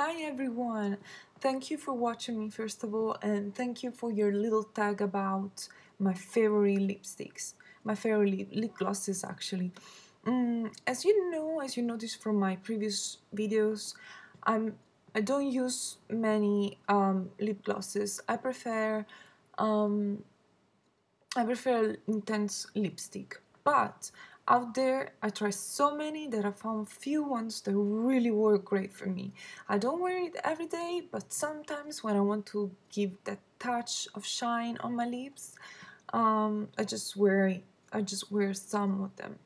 Hi everyone! Thank you for watching me first of all and thank you for your little tag about my favorite lipsticks. My favorite lip, lip glosses actually. Mm, as you know, as you noticed from my previous videos, I'm I don't use many um, lip glosses. I prefer um, I prefer intense lipstick. But out there, I tried so many that I found few ones that really work great for me. I don't wear it every day, but sometimes when I want to give that touch of shine on my lips, um, I just wear. I just wear some of them.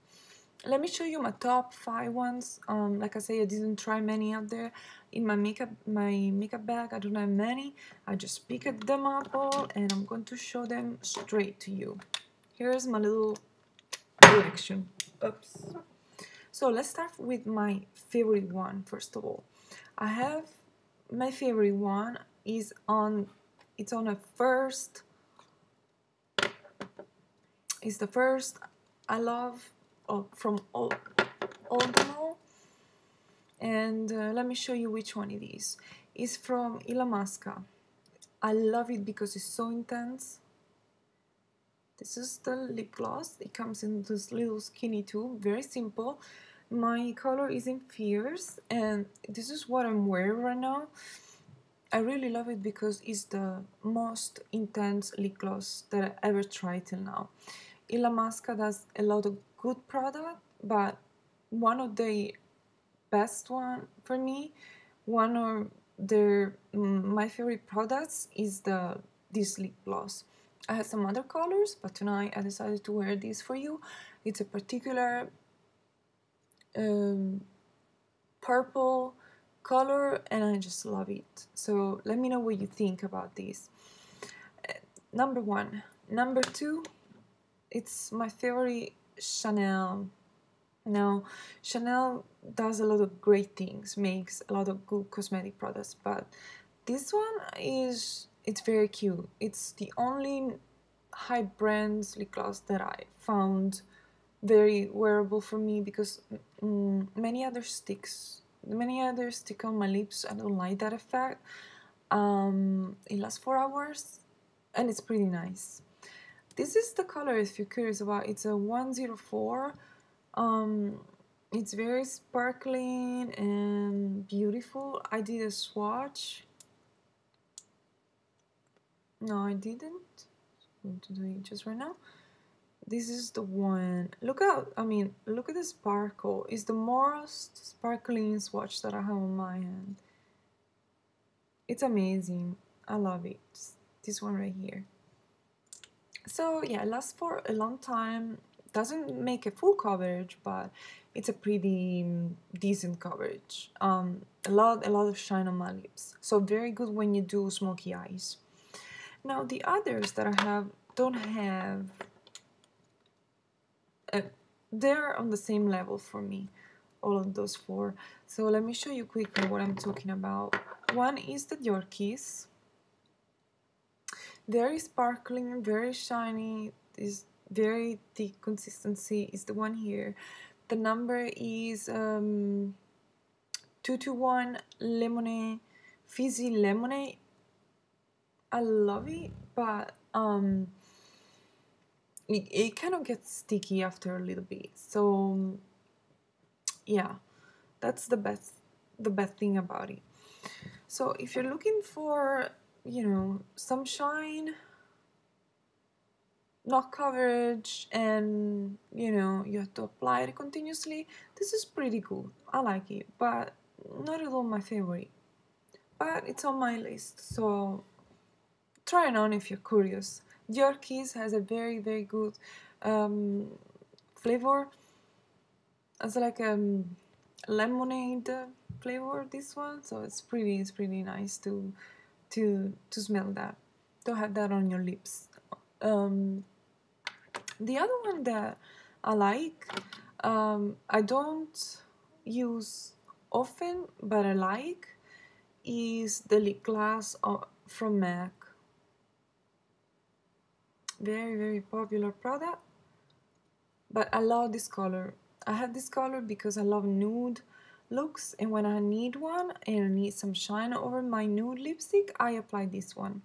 Let me show you my top five ones. Um, like I say, I didn't try many out there. In my makeup, my makeup bag, I don't have many. I just picked them up all, and I'm going to show them straight to you. Here's my little collection. Oops. So let's start with my favorite one first of all. I have my favorite one is on it's on a first it's the first I love oh, from all all and uh, let me show you which one it is it's from Illamasqua I love it because it's so intense this is the lip gloss. It comes in this little skinny tube, very simple. My color is in Fierce and this is what I'm wearing right now. I really love it because it's the most intense lip gloss that I ever tried till now. Illamasqua does a lot of good product, but one of the best one for me, one of their mm, my favorite products is the this lip gloss. I had some other colors, but tonight I decided to wear this for you. It's a particular um, purple color and I just love it. So let me know what you think about this. Uh, number one. Number two, it's my favorite Chanel. Now, Chanel does a lot of great things, makes a lot of good cosmetic products, but this one is it's very cute. It's the only high brand lip gloss that I found very wearable for me because mm, many other sticks, many other stick on my lips, I don't like that effect. Um, it lasts four hours and it's pretty nice. This is the color if you're curious about. It's a 104. Um, it's very sparkling and beautiful. I did a swatch no, I didn't. I'm going to do it just right now. This is the one. Look out! I mean, look at the sparkle. It's the most sparkling swatch that I have on my hand. It's amazing. I love it. This one right here. So yeah, it lasts for a long time. Doesn't make a full coverage, but it's a pretty um, decent coverage. Um, a lot, a lot of shine on my lips. So very good when you do smoky eyes. Now the others that I have don't have, uh, they're on the same level for me, all of those four. So let me show you quickly what I'm talking about. One is the Dior Kiss. Very sparkling, very shiny, is very thick consistency is the one here. The number is um, 221 Lemonade, Fizzy Lemonade I love it, but um, it, it kind of gets sticky after a little bit. So yeah, that's the best the best thing about it. So if you're looking for you know some shine, not coverage, and you know you have to apply it continuously, this is pretty good. I like it, but not at all my favorite. But it's on my list, so try it on if you're curious. Dior Kiss has a very very good um, flavor. It's like a um, lemonade flavor. This one, so it's pretty it's pretty nice to to to smell that. To have that on your lips. Um, the other one that I like, um, I don't use often, but I like, is the lip gloss from MAC very very popular product but I love this color. I have this color because I love nude looks and when I need one and I need some shine over my nude lipstick I apply this one.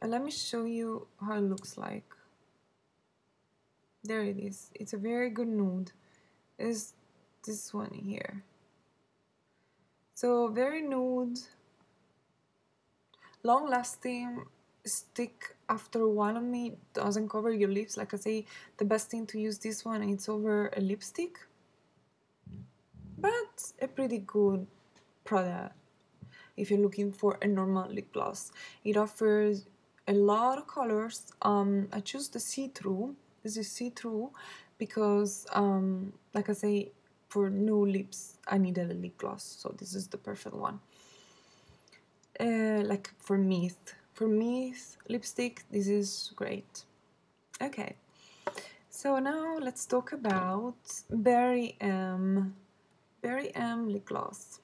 And let me show you how it looks like. There it is. It's a very good nude. Is this one here. So very nude long lasting stick after a while on me doesn't cover your lips. Like I say the best thing to use this one it's over a lipstick. But a pretty good product if you're looking for a normal lip gloss. It offers a lot of colors. Um, I choose the see-through. This is see-through because um, like I say for new lips I needed a lip gloss. So this is the perfect one. Uh, like for me for me lipstick this is great. Okay. So now let's talk about Barry M. Barry M lip gloss.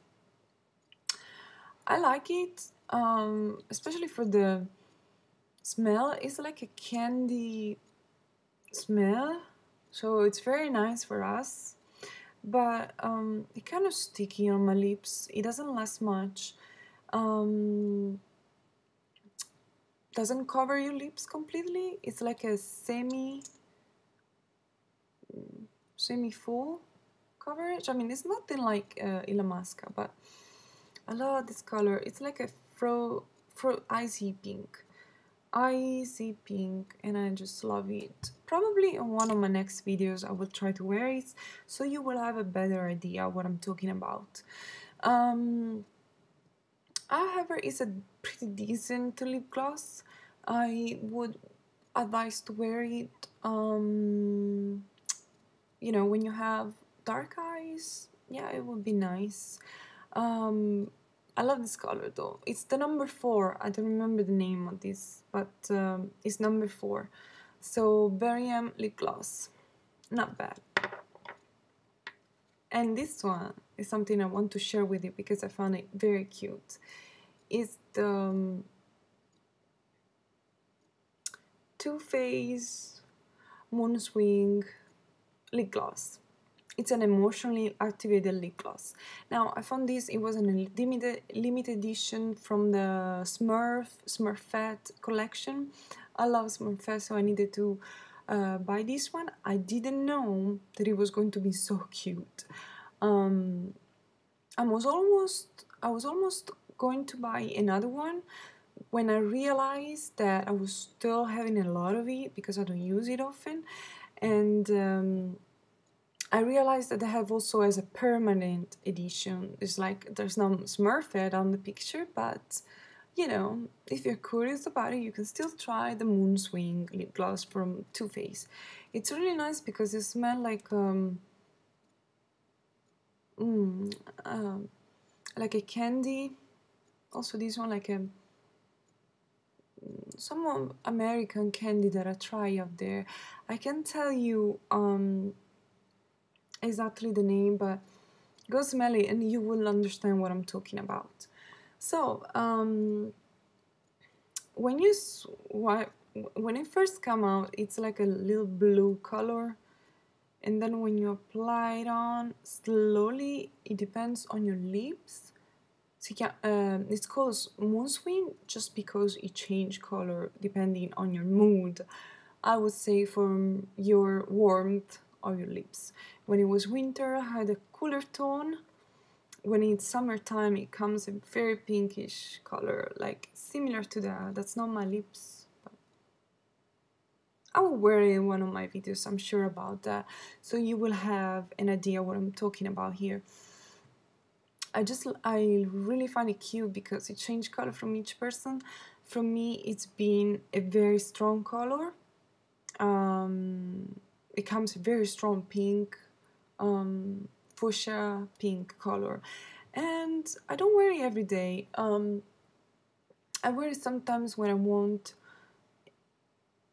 I like it um, especially for the smell. It's like a candy smell so it's very nice for us but um, it's kind of sticky on my lips. It doesn't last much. Um, doesn't cover your lips completely it's like a semi semi full coverage I mean it's nothing like uh, Illamasqua but I love this color it's like a fro, fro icy pink icy pink and I just love it. Probably in one of my next videos I will try to wear it so you will have a better idea what I'm talking about. Um, however, it's a pretty decent lip gloss. I would advise to wear it, um, you know, when you have dark eyes. Yeah, it would be nice. Um, I love this color though. It's the number four. I don't remember the name of this, but um, it's number four. So Barry M lip gloss, not bad. And this one is something I want to share with you because I found it very cute. It's the um, Too Faced Mood Swing lip gloss it's an emotionally activated lip gloss. Now I found this, it was a limited, limited edition from the Smurf, Smurfette collection. I love Smurfette so I needed to uh, buy this one. I didn't know that it was going to be so cute. Um, I was almost, I was almost going to buy another one when I realized that I was still having a lot of it because I don't use it often and um, I realized that they have also as a permanent edition. It's like there's no Smurfette on the picture, but you know, if you're curious about it, you can still try the Mood Swing lip gloss from Too Faced. It's really nice because it smells like um, mm, um, like a candy. Also, this one like a some American candy that I try out there. I can tell you um, exactly the name, but go smell it and you will understand what I'm talking about. So, um, when you when it first come out, it's like a little blue color, and then when you apply it on slowly, it depends on your lips. So yeah, um, it's called mood swing just because it change color depending on your mood. I would say from your warmth of your lips. When it was winter, I had a cooler tone. When it's summertime, it comes a very pinkish color, like similar to that. That's not my lips. But I will wear it in one of my videos, I'm sure about that. So you will have an idea what I'm talking about here. I just, I really find it cute because it changed color from each person. From me, it's been a very strong color. Um, it comes a very strong pink, um, fuchsia pink color. And I don't wear it every day. Um, I wear it sometimes when I want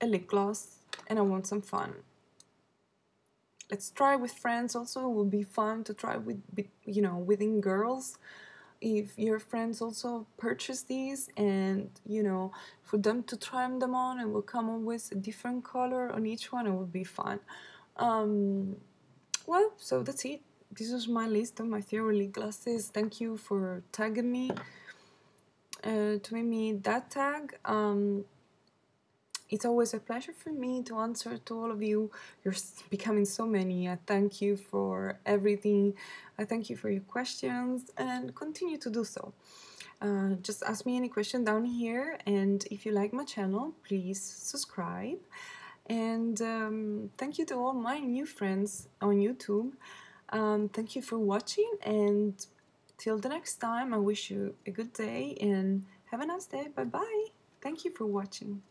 a lip gloss and I want some fun. Let's try with friends also. It will be fun to try with, you know, within girls if your friends also purchase these and you know for them to try them on and we'll come up with a different color on each one it would be fun um, well so that's it this was my list of my favorite glasses. Thank you for tagging me uh, to make me that tag. Um, it's always a pleasure for me to answer to all of you. You're becoming so many. I thank you for everything. I thank you for your questions and continue to do so. Uh, just ask me any question down here and if you like my channel please subscribe and um, thank you to all my new friends on YouTube um, thank you for watching and till the next time I wish you a good day and have a nice day bye bye thank you for watching